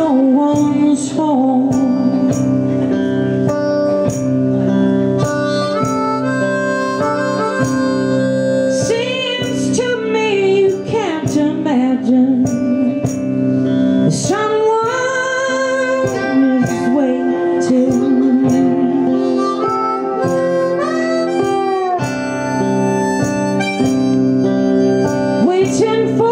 no one's home Seems to me you can't imagine Someone is waiting. Waiting for